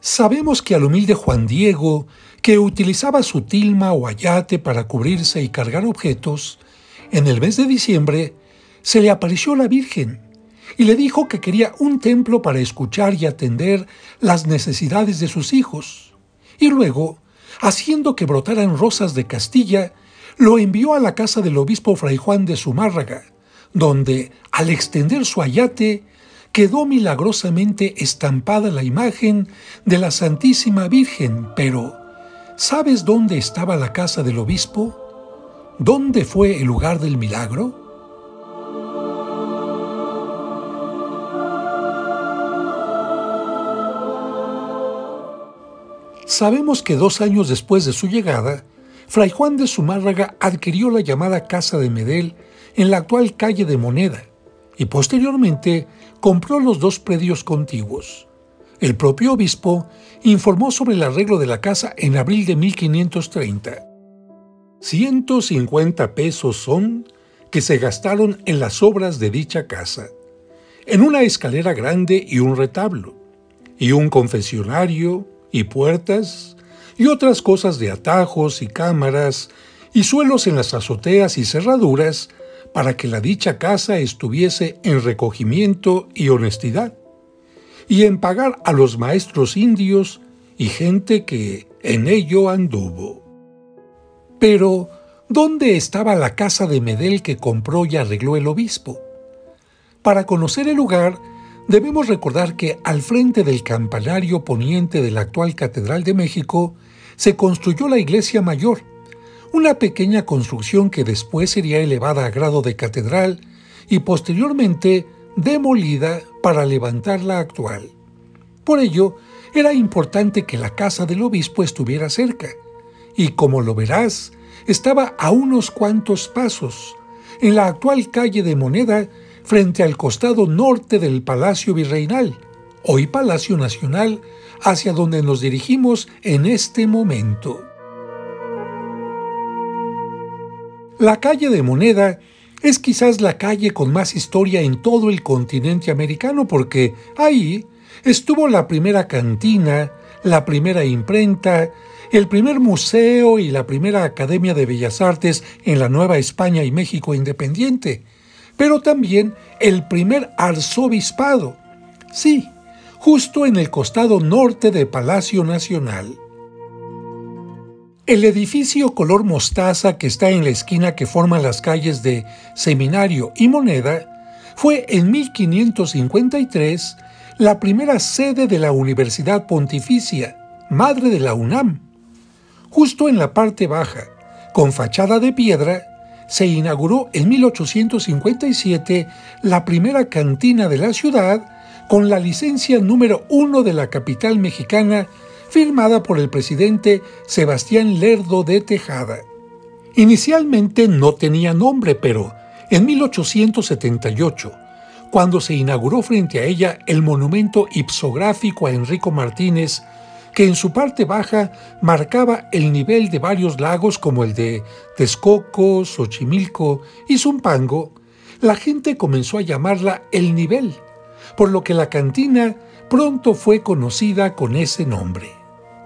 Sabemos que al humilde Juan Diego, que utilizaba su tilma o ayate para cubrirse y cargar objetos, en el mes de diciembre se le apareció la Virgen y le dijo que quería un templo para escuchar y atender las necesidades de sus hijos. Y luego, haciendo que brotaran rosas de Castilla, lo envió a la casa del obispo Fray Juan de Zumárraga, donde, al extender su ayate, quedó milagrosamente estampada la imagen de la Santísima Virgen, pero ¿sabes dónde estaba la casa del obispo? ¿Dónde fue el lugar del milagro? Sabemos que dos años después de su llegada, Fray Juan de Zumárraga adquirió la llamada Casa de Medel en la actual calle de Moneda y posteriormente compró los dos predios contiguos. El propio obispo informó sobre el arreglo de la casa en abril de 1530. 150 pesos son que se gastaron en las obras de dicha casa, en una escalera grande y un retablo, y un confesionario y puertas, y otras cosas de atajos y cámaras, y suelos en las azoteas y cerraduras, para que la dicha casa estuviese en recogimiento y honestidad, y en pagar a los maestros indios y gente que en ello anduvo. Pero, ¿dónde estaba la casa de Medel que compró y arregló el obispo? Para conocer el lugar, debemos recordar que al frente del campanario poniente de la actual Catedral de México se construyó la iglesia mayor, una pequeña construcción que después sería elevada a grado de catedral y posteriormente demolida para levantar la actual. Por ello, era importante que la casa del obispo estuviera cerca, y como lo verás, estaba a unos cuantos pasos, en la actual calle de Moneda, frente al costado norte del Palacio Virreinal, hoy Palacio Nacional, hacia donde nos dirigimos en este momento. La calle de Moneda es quizás la calle con más historia en todo el continente americano porque ahí estuvo la primera cantina, la primera imprenta, el primer museo y la primera Academia de Bellas Artes en la Nueva España y México independiente, pero también el primer arzobispado. Sí, justo en el costado norte de Palacio Nacional. El edificio color mostaza que está en la esquina que forma las calles de Seminario y Moneda fue en 1553 la primera sede de la Universidad Pontificia, madre de la UNAM. Justo en la parte baja, con fachada de piedra, se inauguró en 1857 la primera cantina de la ciudad con la licencia número uno de la capital mexicana firmada por el presidente Sebastián Lerdo de Tejada. Inicialmente no tenía nombre, pero en 1878, cuando se inauguró frente a ella el monumento ipsográfico a Enrico Martínez, que en su parte baja marcaba el nivel de varios lagos como el de Texcoco, Xochimilco y Zumpango, la gente comenzó a llamarla el nivel, por lo que la cantina pronto fue conocida con ese nombre.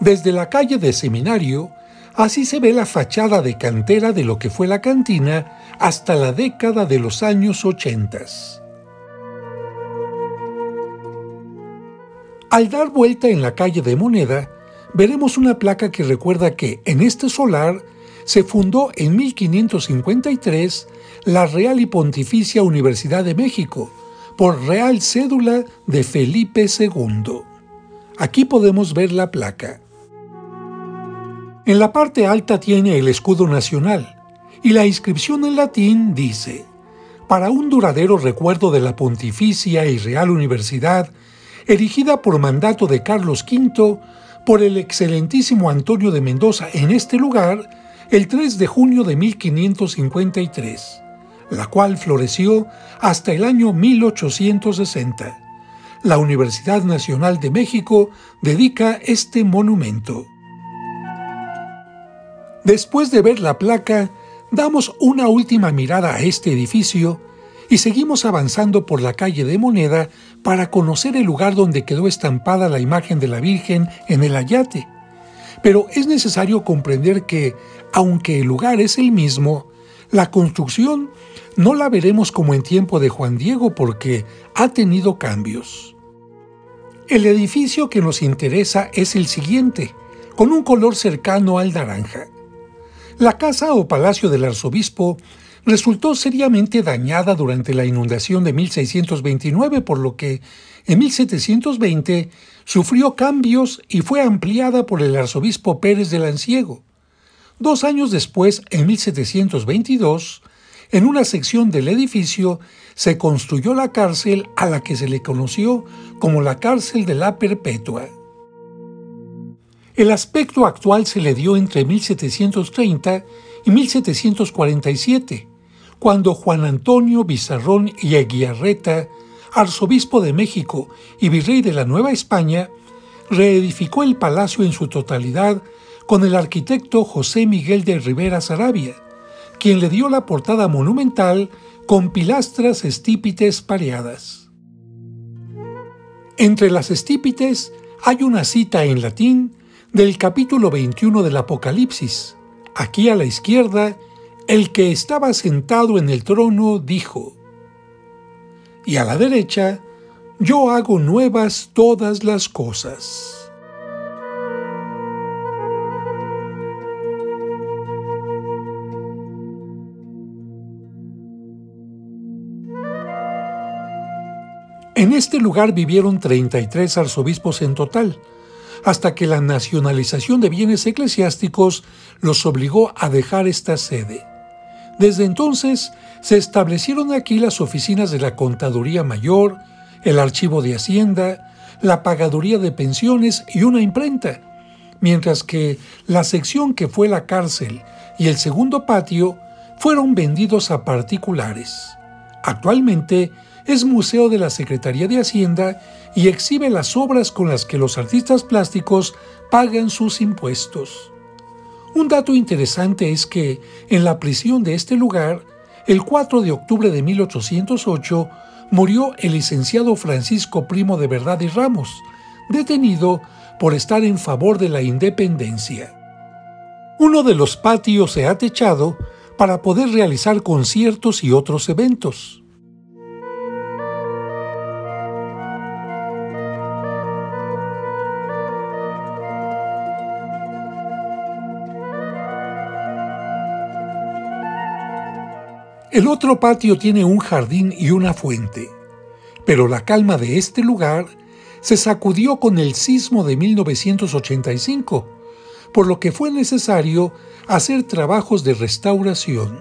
Desde la calle de Seminario, así se ve la fachada de cantera de lo que fue la cantina hasta la década de los años 80. Al dar vuelta en la calle de Moneda, veremos una placa que recuerda que en este solar se fundó en 1553 la Real y Pontificia Universidad de México por Real Cédula de Felipe II. Aquí podemos ver la placa. En la parte alta tiene el escudo nacional y la inscripción en latín dice, para un duradero recuerdo de la Pontificia y Real Universidad, erigida por mandato de Carlos V por el excelentísimo Antonio de Mendoza en este lugar el 3 de junio de 1553, la cual floreció hasta el año 1860. La Universidad Nacional de México dedica este monumento. Después de ver la placa, damos una última mirada a este edificio y seguimos avanzando por la calle de Moneda para conocer el lugar donde quedó estampada la imagen de la Virgen en el ayate. Pero es necesario comprender que, aunque el lugar es el mismo, la construcción no la veremos como en tiempo de Juan Diego porque ha tenido cambios. El edificio que nos interesa es el siguiente, con un color cercano al naranja. La casa o palacio del arzobispo resultó seriamente dañada durante la inundación de 1629, por lo que en 1720 sufrió cambios y fue ampliada por el arzobispo Pérez de Lanciego. Dos años después, en 1722, en una sección del edificio se construyó la cárcel a la que se le conoció como la cárcel de la Perpetua. El aspecto actual se le dio entre 1730 y 1747, cuando Juan Antonio Bizarrón y Aguiarreta, arzobispo de México y virrey de la Nueva España, reedificó el palacio en su totalidad con el arquitecto José Miguel de Rivera Sarabia, quien le dio la portada monumental con pilastras estípites pareadas. Entre las estípites hay una cita en latín del capítulo 21 del Apocalipsis. Aquí a la izquierda el que estaba sentado en el trono dijo, y a la derecha, yo hago nuevas todas las cosas. En este lugar vivieron 33 arzobispos en total, hasta que la nacionalización de bienes eclesiásticos los obligó a dejar esta sede. Desde entonces se establecieron aquí las oficinas de la Contaduría Mayor, el Archivo de Hacienda, la Pagaduría de Pensiones y una imprenta, mientras que la sección que fue la cárcel y el segundo patio fueron vendidos a particulares. Actualmente es museo de la Secretaría de Hacienda y exhibe las obras con las que los artistas plásticos pagan sus impuestos. Un dato interesante es que en la prisión de este lugar, el 4 de octubre de 1808, murió el licenciado Francisco Primo de Verdad y Ramos, detenido por estar en favor de la independencia. Uno de los patios se ha techado para poder realizar conciertos y otros eventos. El otro patio tiene un jardín y una fuente, pero la calma de este lugar se sacudió con el sismo de 1985, por lo que fue necesario hacer trabajos de restauración.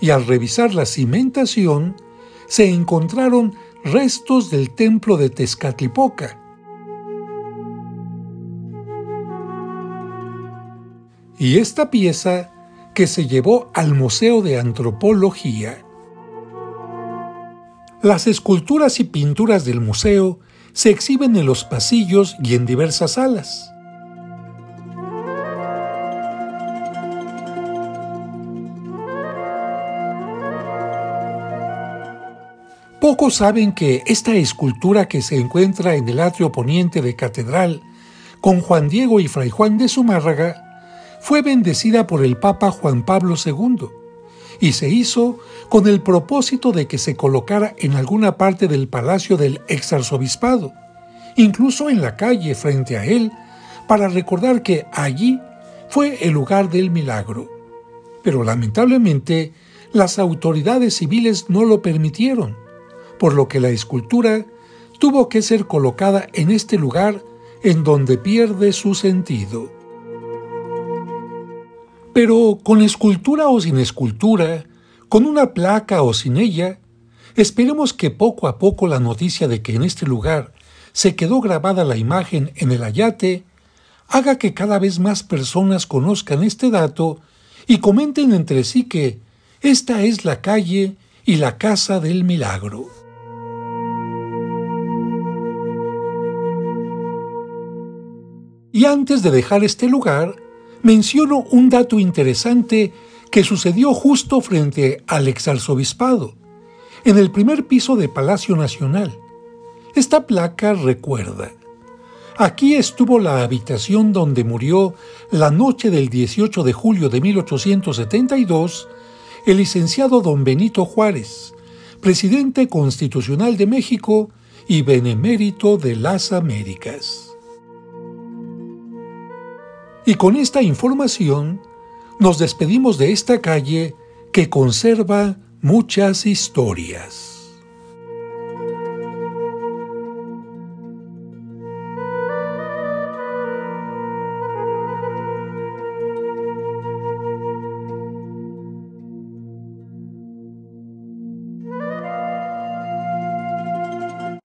Y al revisar la cimentación, se encontraron restos del templo de Tezcatlipoca. Y esta pieza que se llevó al Museo de Antropología. Las esculturas y pinturas del museo se exhiben en los pasillos y en diversas salas. Pocos saben que esta escultura que se encuentra en el atrio poniente de Catedral, con Juan Diego y Fray Juan de Zumárraga, fue bendecida por el Papa Juan Pablo II y se hizo con el propósito de que se colocara en alguna parte del palacio del exarzobispado, incluso en la calle frente a él, para recordar que allí fue el lugar del milagro. Pero lamentablemente las autoridades civiles no lo permitieron, por lo que la escultura tuvo que ser colocada en este lugar en donde pierde su sentido. Pero con escultura o sin escultura, con una placa o sin ella, esperemos que poco a poco la noticia de que en este lugar se quedó grabada la imagen en el ayate haga que cada vez más personas conozcan este dato y comenten entre sí que esta es la calle y la casa del milagro. Y antes de dejar este lugar, menciono un dato interesante que sucedió justo frente al exarzobispado. en el primer piso de Palacio Nacional. Esta placa recuerda. Aquí estuvo la habitación donde murió la noche del 18 de julio de 1872 el licenciado don Benito Juárez, presidente constitucional de México y benemérito de las Américas. Y con esta información nos despedimos de esta calle que conserva muchas historias.